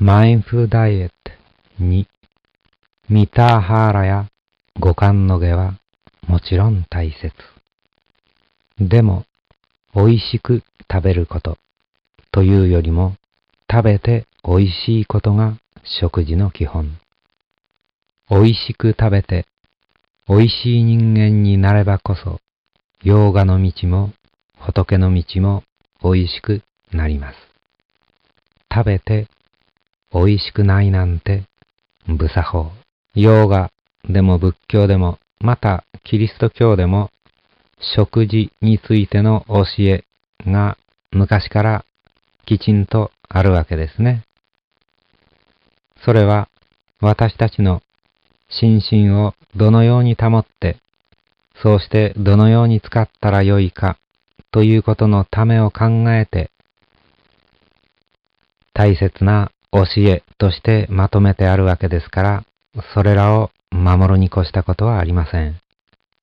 マインフルダイエット2、ミターハーラや五感の下はもちろん大切。でも、美味しく食べることというよりも、食べて美味しいことが食事の基本。美味しく食べて美味しい人間になればこそ、洋画の道も仏の道も美味しくなります。食べて美味しくないなんて無作法。洋画でも仏教でも、またキリスト教でも食事についての教えが昔からきちんとあるわけですね。それは私たちの心身をどのように保って、そうしてどのように使ったらよいかということのためを考えて、大切な教えとしてまとめてあるわけですから、それらを守るに越したことはありません。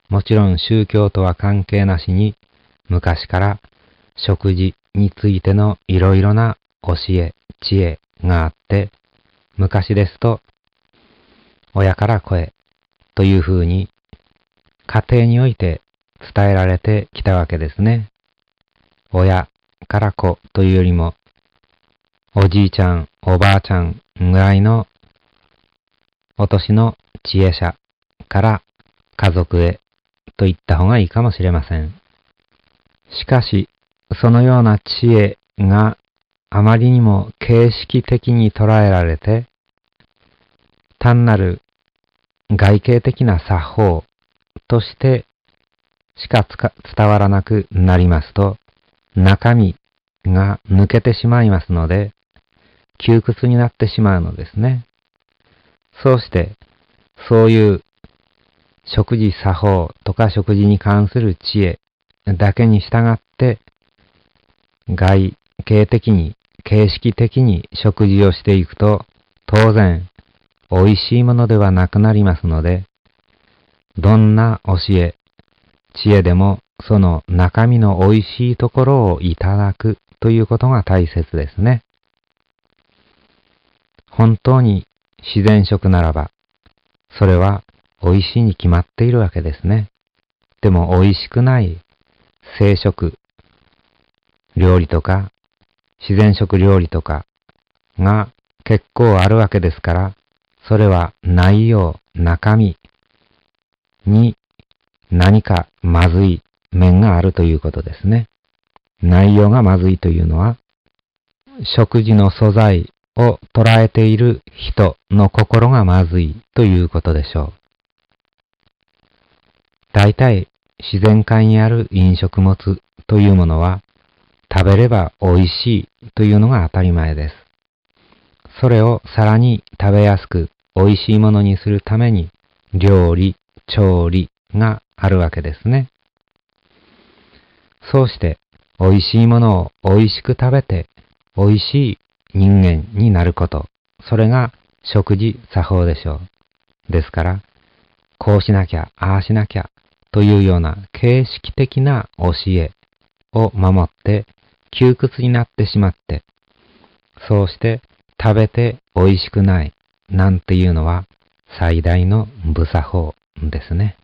もちろん宗教とは関係なしに、昔から食事についてのいろいろな教え、知恵があって、昔ですと、親から声というふうに家庭において伝えられてきたわけですね。親から子というよりも、おじいちゃん、おばあちゃんぐらいのお年の知恵者から家族へと言った方がいいかもしれません。しかし、そのような知恵があまりにも形式的に捉えられて、単なる外形的な作法としてしか伝わらなくなりますと、中身が抜けてしまいますので、窮屈になってしまうのですね。そうして、そういう食事作法とか食事に関する知恵だけに従って、外形的に、形式的に食事をしていくと、当然、美味しいものではなくなりますので、どんな教え、知恵でもその中身の美味しいところをいただくということが大切ですね。本当に自然食ならば、それは美味しいに決まっているわけですね。でも美味しくない生食料理とか自然食料理とかが結構あるわけですから、それは内容、中身に何かまずい面があるということですね。内容がまずいというのは、食事の素材を捉えている人の心がまずいということでしょう。大体自然界にある飲食物というものは食べれば美味しいというのが当たり前です。それをさらに食べやすく美味しいものにするために料理、調理があるわけですね。そうして美味しいものを美味しく食べて美味しい人間になること。それが食事作法でしょう。ですから、こうしなきゃ、ああしなきゃというような形式的な教えを守って窮屈になってしまって、そうして食べて美味しくないなんていうのは最大の無作法ですね。